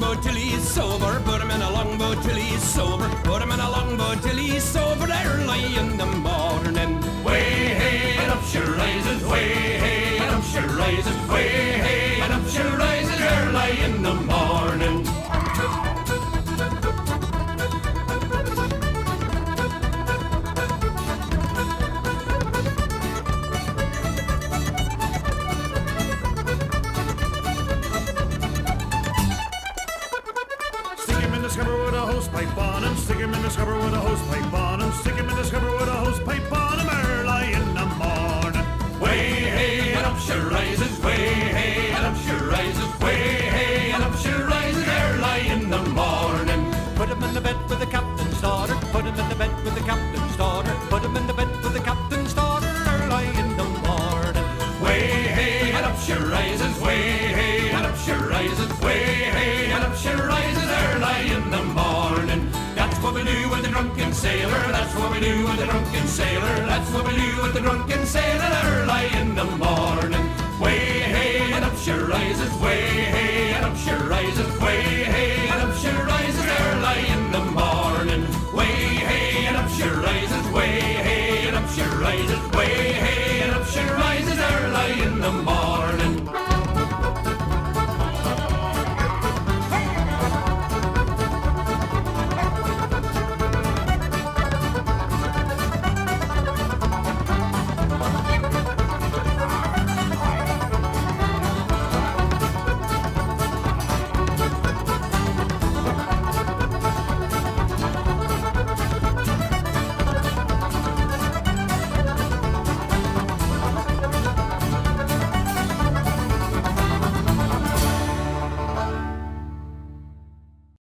longboat till he's sober, put him in a longboat till he's sober, put him in a longboat till he's sober. Early in the morning. Way hey and up she rises, way hey and up she rises, way scupper with a hose pipe on him. Stick him in the scupper with a hose pipe on him. Stick him in the scupper with a hose pipe on him early in the morning. Way hey and up she rises, way hey and up she rises, way hey and up she rises early in the morning. Put him in the bed with the captain's daughter, put him in the bed with the captain's daughter, put him in the bed with the captain's daughter early in the morning. Way hey and up she rises, way we do with the drunken sailor. That's what we do with the drunken sailor early in the morning. Way hey, and up she rises. Way hey, and up she rises. Way hey, and up she rises early in the morning. Way hey, and up she rises. Way hey, and up she rises.